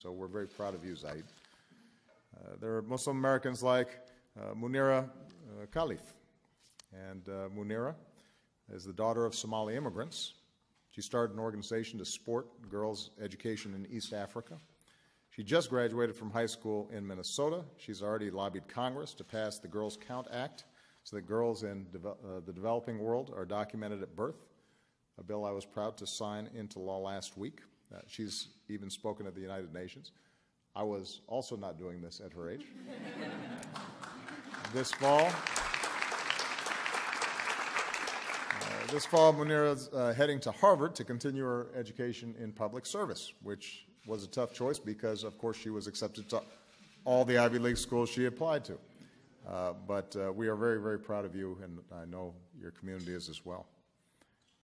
So we're very proud of you, Zaid. Uh, there are Muslim Americans like uh, Munira uh, Khalif. And uh, Munira is the daughter of Somali immigrants. She started an organization to support girls' education in East Africa. She just graduated from high school in Minnesota. She's already lobbied Congress to pass the Girls Count Act so that girls in uh, the developing world are documented at birth, a bill I was proud to sign into law last week. Uh, she's even spoken at the United Nations. I was also not doing this at her age. this fall, uh, this fall, Munira is uh, heading to Harvard to continue her education in public service, which was a tough choice because, of course, she was accepted to all the Ivy League schools she applied to. Uh, but uh, we are very, very proud of you, and I know your community is as well.